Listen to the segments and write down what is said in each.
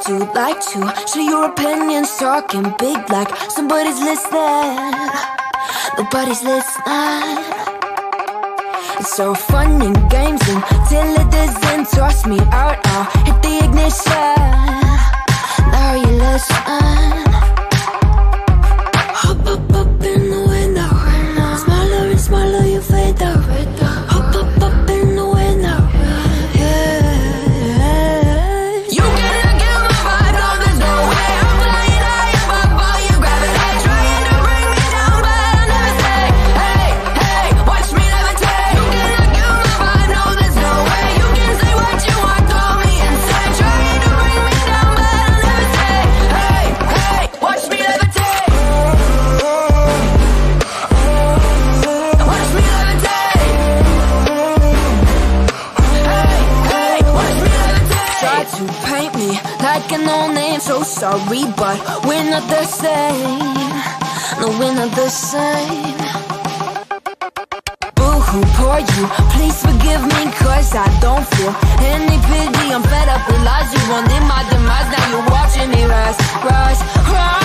what you like to. Show your opinions, talking big like Somebody's listening, nobody's listening. It's so fun and games until doesn't Toss me out, I'll hit the ignition. Now you listen on and so sorry, but we're not the same. No, we're not the same. Boo hoo, poor you. Please forgive me, cause I don't feel any pity. I'm fed up with lies. You wanted my demise, now you're watching me rise, rise, rise.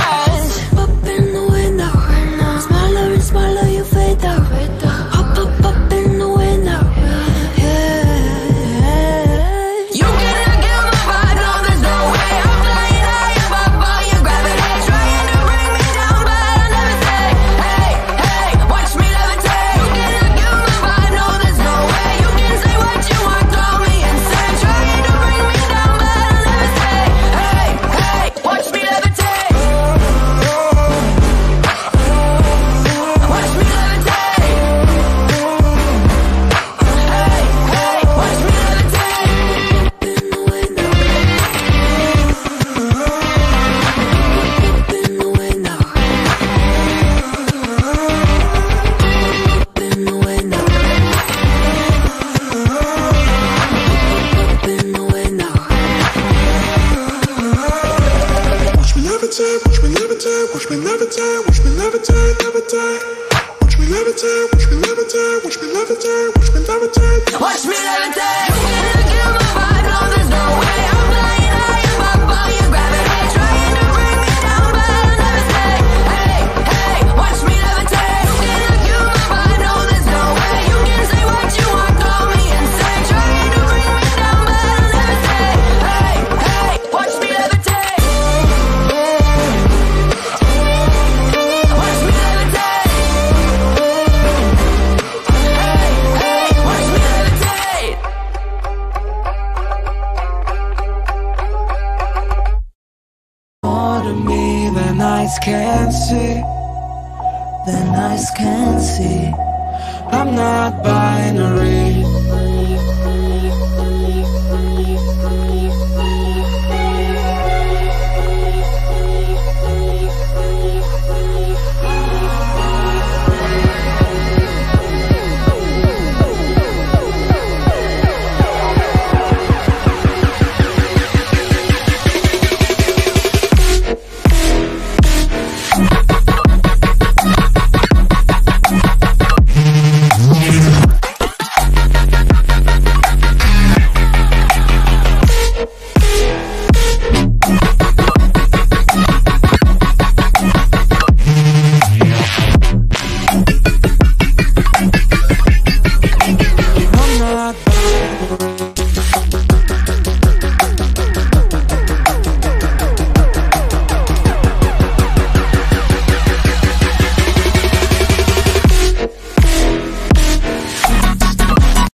levitate, watch me levitate, watch me levitate, watch me levitate, levitate. Watch me levitate, watch me levitate, watch me levitate, watch me levitate. Watch me levitate. eyes can't see The eyes can't see. I'm not binary.